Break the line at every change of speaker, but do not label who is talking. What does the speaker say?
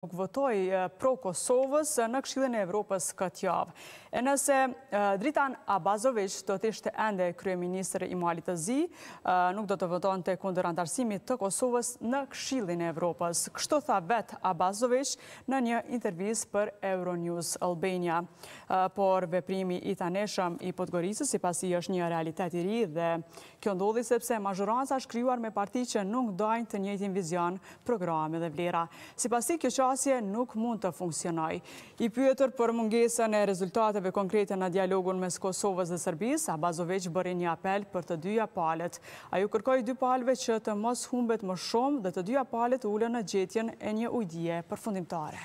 nuk votoi pro Kosovës në Këshillin e Evropës këtë javë. E nëse Dritan Abazoviq do të ishte ende kryeministër i Malit të Zi, nuk do të votonte kundër antarësimit të Kosovës në Këshillin e Evropës. Kështu tha vetë Abazoviq në një intervistë për Euronews Albania. Por veprimi i taneshëm i Podgoricës sipas tij është një realitet i ri dhe kjo ndodhi sepse mazhoranca është krijuar me parti që nuk ndajnë të njëjtin vizion programe dhe vlera. Sipas tij, kjo qasje nuk mund të funksionojë. I pyetur për mungesën e rezultateve konkrete në dialogun mes Kosovës dhe Serbisë, Abazoviq bëri një apel për të dyja palët. Ai u kërkoi dy palëve që të mos humbet më shumë dhe të dyja palët të ulen në gjetjen e një ujdie përfundimtare.